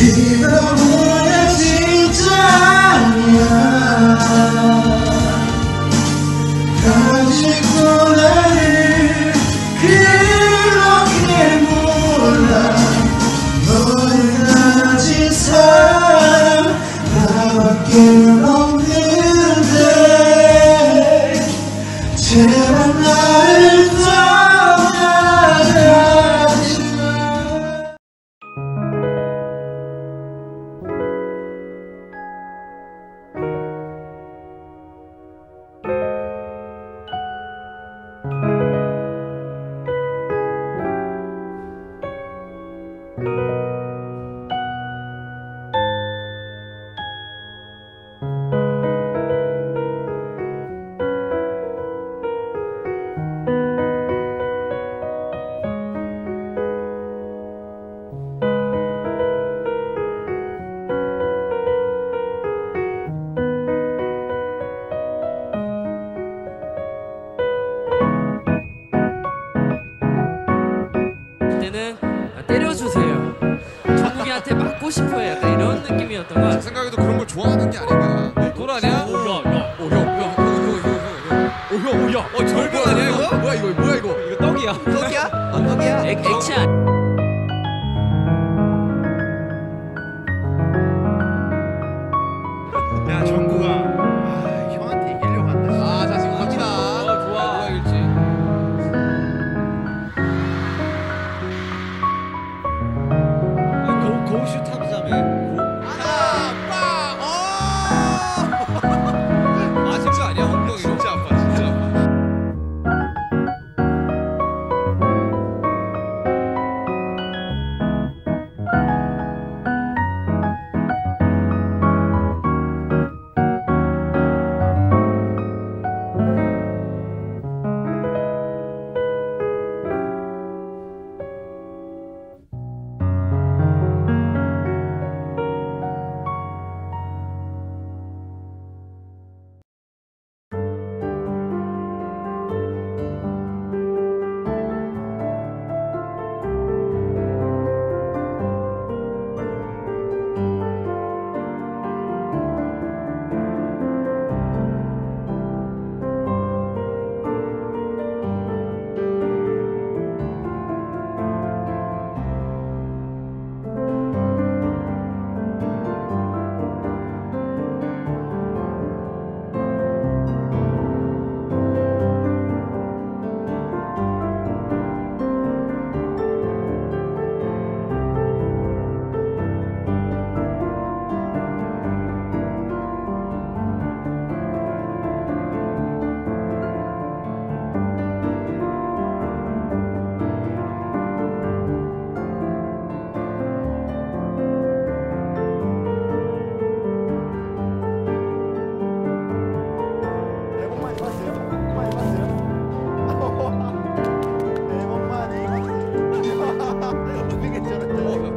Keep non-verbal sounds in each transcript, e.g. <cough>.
Hero 아니야 이거? 뭐야 이거 뭐야 이거? 이거 떡이야. 떡이야? 어 떡이야? 아, 액, 액체. Mô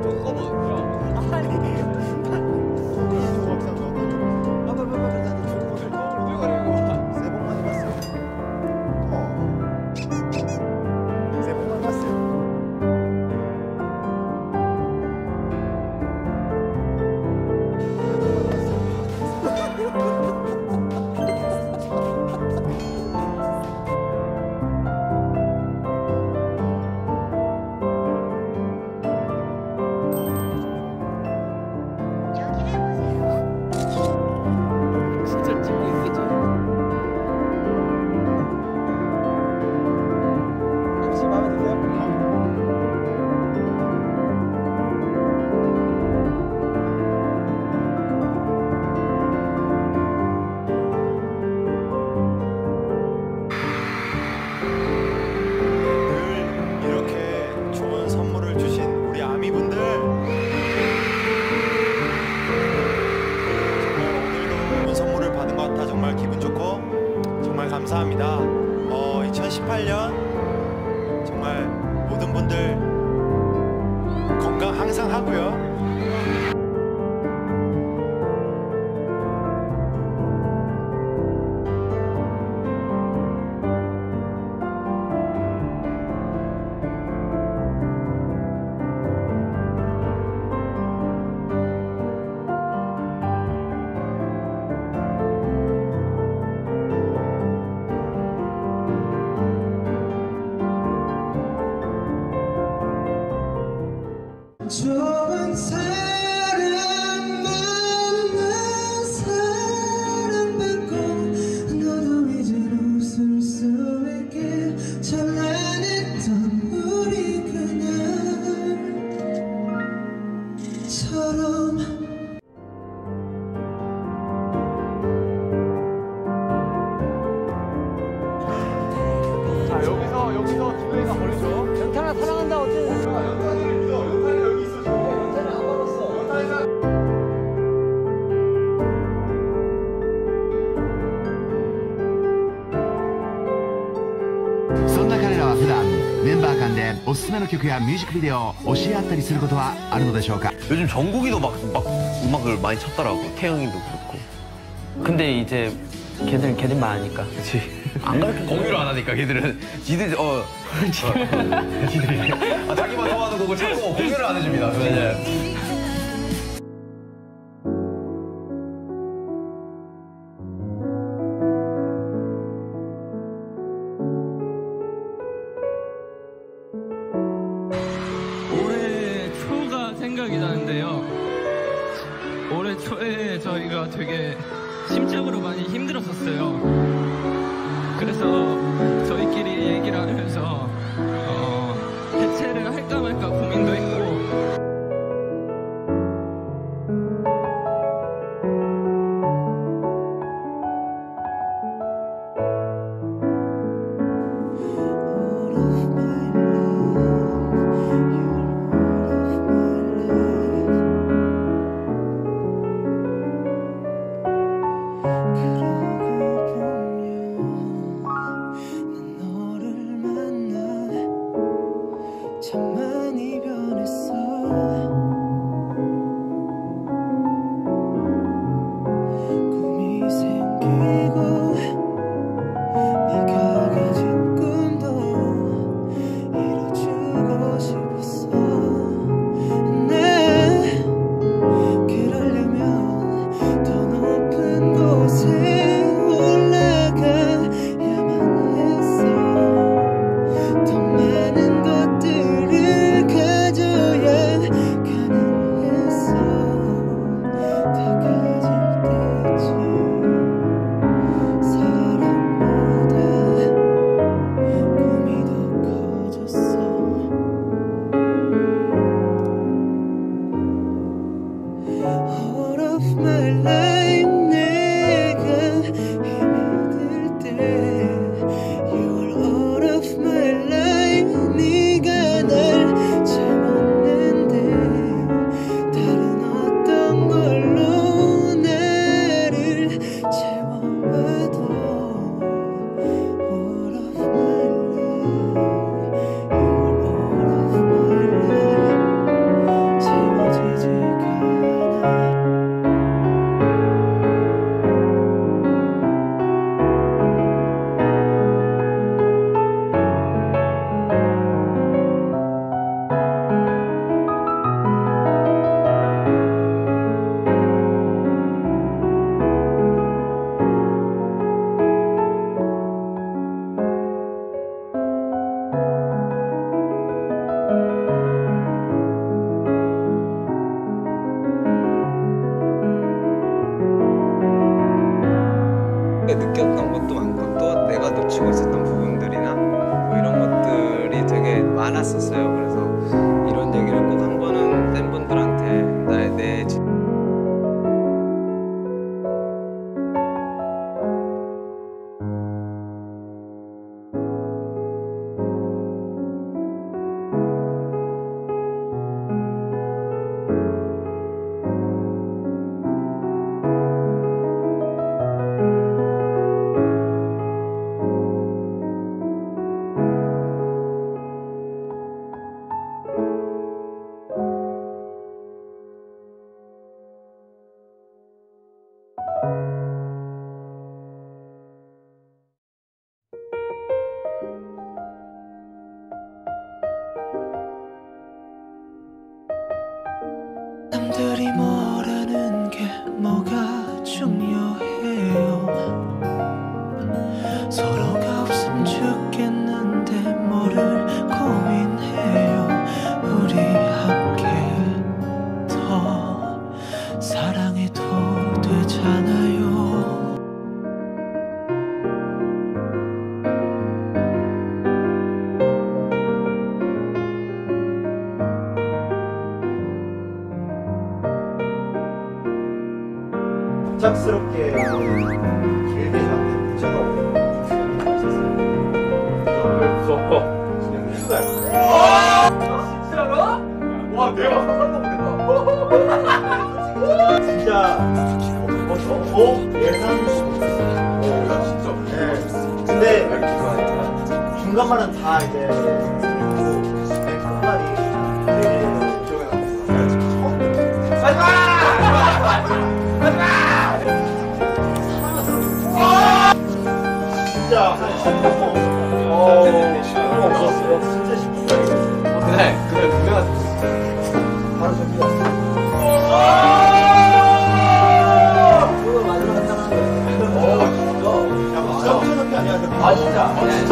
めの曲やミュージックビデオを教え合ったりすることはあるのでしょうか 요즘 정국이도 막, 막 음악을 많이 찾더라고. 태영이도 그렇고. 근데 이제 걔들 걔들 많으니까. 그치. <laughs> 안 가르쳐. 공유를 안 하니까 걔들은. 지들, 어. <laughs> 지들이. 아, 자기만 좋아하는 곡을 찾고 공유를 안 해줍니다. 맞아요. 느꼈던 것도 많고 또 내가 놓치고 있었던 부분들이나 뭐 이런 것들이 되게 많았었어요. 그래서 이런 얘기를 꼭 한 번은 팬분들한테 갑작스럽게 길게 저한테 문자가 오고 휴가요. 와 내가 상상도 못했다. 진짜 어, 저, 어? 예상 진짜. 네. 근데 중간말은 다 이제 맨 끝말이 되게 기억에 남았어요. 처음 들었어 진짜 한 10분 없었어요. 어, 10분 없었어요. 진짜 10분 없었어요. 그날 그날 분명한 바로 저기. 그거 마지막에 하는 거였어요. 어 진짜. 야, 진짜 엄청난 게 아니야. 아 진짜. 아 진짜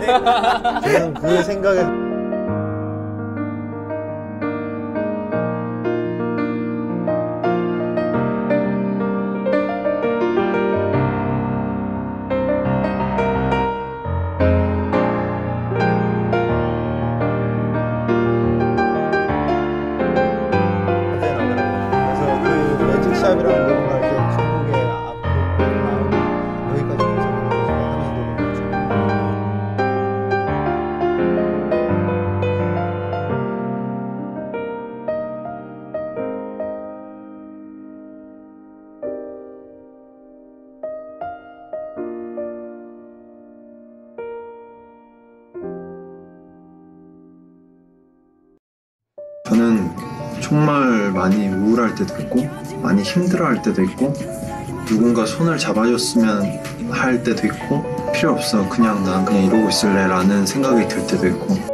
저는 그 생각에 힘들어할 때도 있고 누군가 손을 잡아줬으면 할 때도 있고 필요 없어. 그냥 난 그냥 이러고 있을래 라는 생각이 들 때도 있고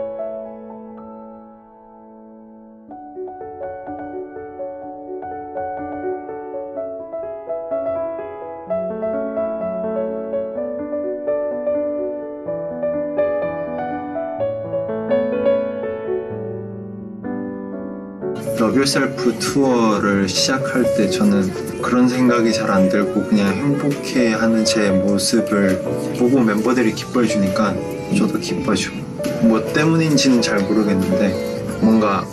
유셀프 투어를 시작할 때 저는 그런 생각이 잘 안 들고 그냥 행복해 하는 제 모습을 보고 멤버들이 기뻐해 주니까 저도 기뻐지고. 뭐 때문인지는 잘 모르겠는데 뭔가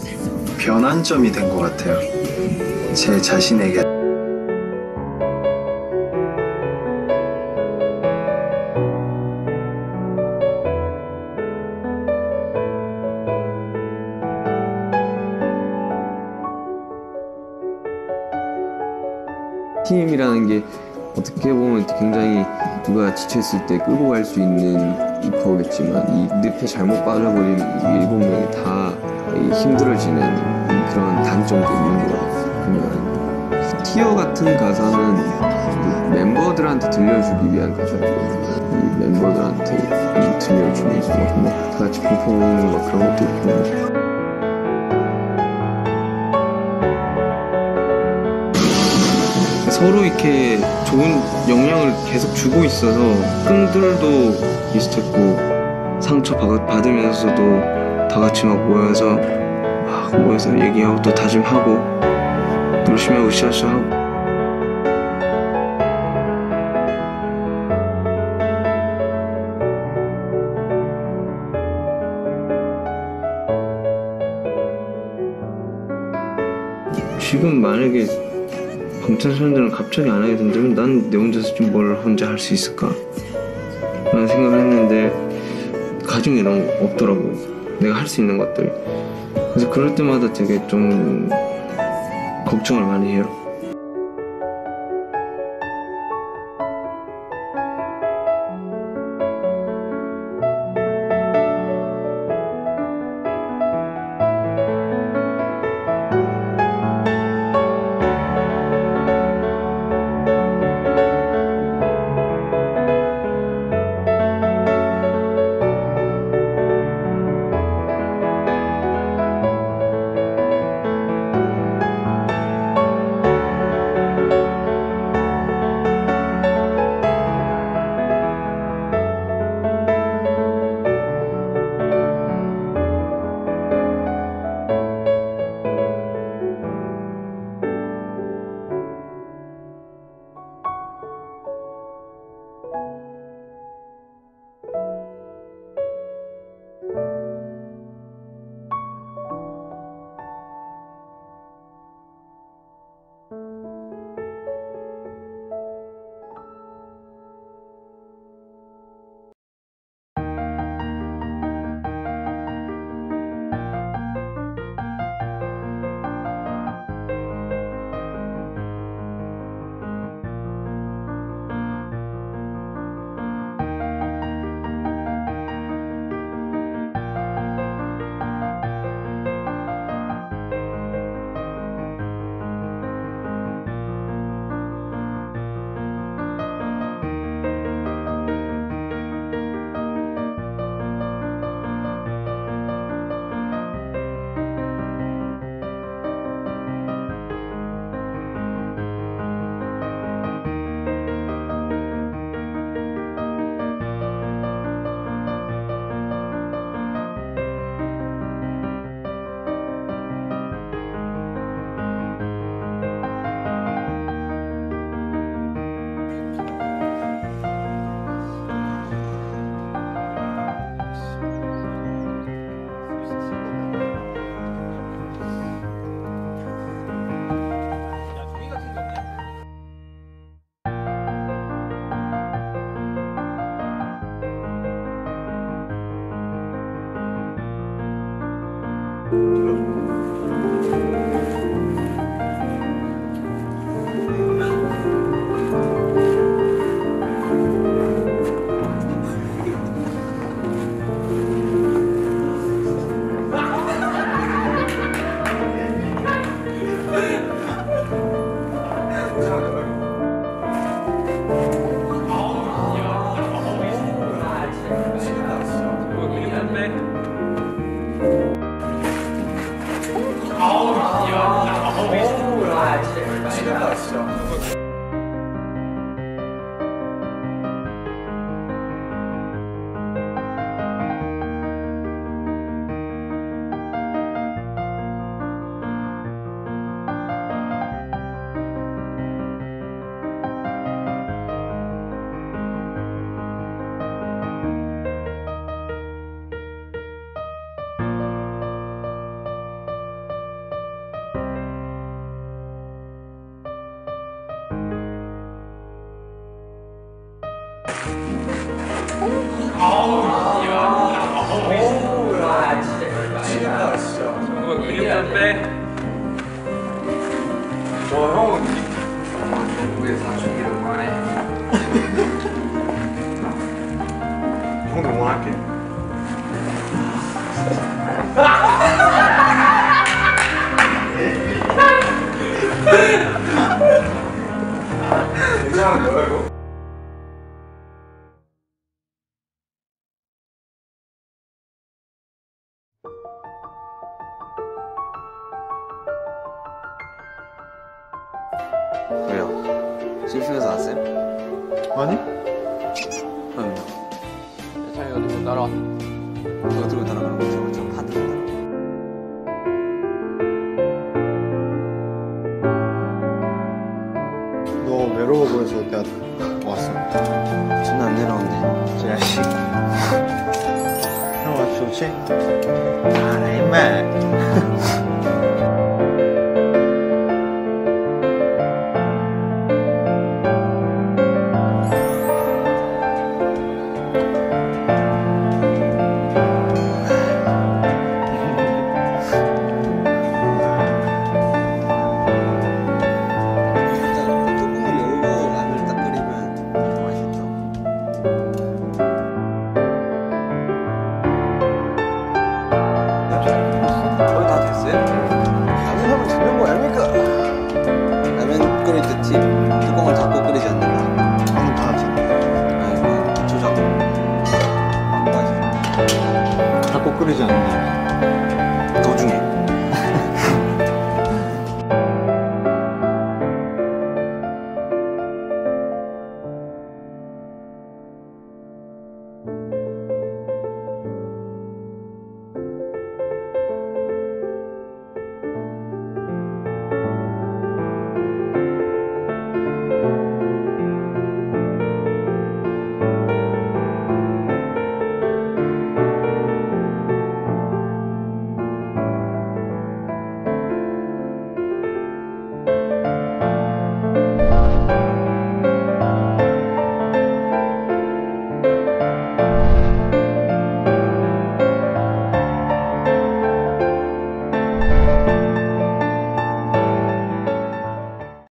변환점이 된 것 같아요. 제 자신에게 팀이라는 게 어떻게 보면 굉장히 누가 지쳤을 때 끌고 갈 수 있는 거겠지만 이 늪에 잘못 빠져버린 이 일곱 명이 다이 힘들어지는 이 그런 단점도 있는 것 같아요. 그러면 티어 같은 가사는 그 멤버들한테 들려주기 위한 가사고 이 멤버들한테 이 들려주면서 막, 막다 같이 막 그런 것도 있고 서로 이렇게 좋은 영향을 계속 주고 있어서 끈들도 비슷했고 상처 받으면서도 다 같이 막 모여서 막 모여서 얘기하고 또 다짐하고 열심히 하고 으쌰으쌰 하고. 지금 만약에 방탄소년단을 갑자기 안 하게 된다면 난 내 혼자서 좀 뭘 혼자 할 수 있을까? 라는 생각을 했는데 가중에 이런 거 없더라고요. 내가 할 수 있는 것들. 그래서 그럴 때마다 되게 좀 걱정을 많이 해요. 형도 응원할게. 왜요? 심심해서 왔어요? 아니? 그럼요. 자기 어디 좀 따라와. 그거 들고 따라가는 거죠. 저 파트 따라. 너 외로워 보여서 내가 왔어. 전화 안 내려오는데. 저 야식. 형 아주 좋지? 아, 임마.